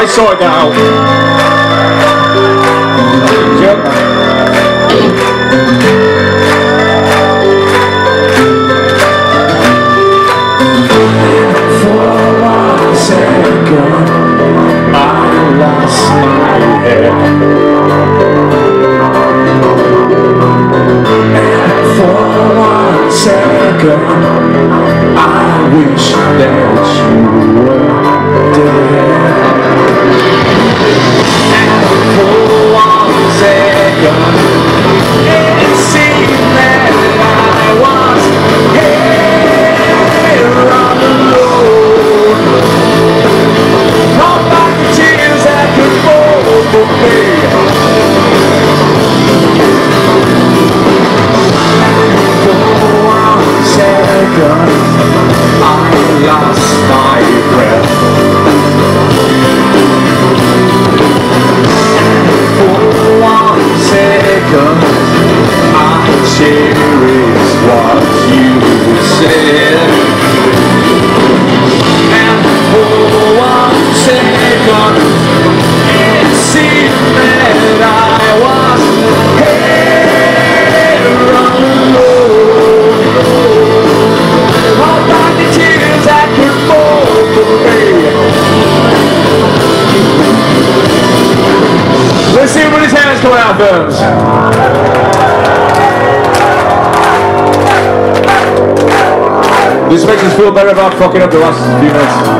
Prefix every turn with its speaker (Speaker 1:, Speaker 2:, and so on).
Speaker 1: I sorted that out.
Speaker 2: For one second, I lost my head. I wish that you were dead. Lost my breath. This makes us feel better about fucking up the last few minutes.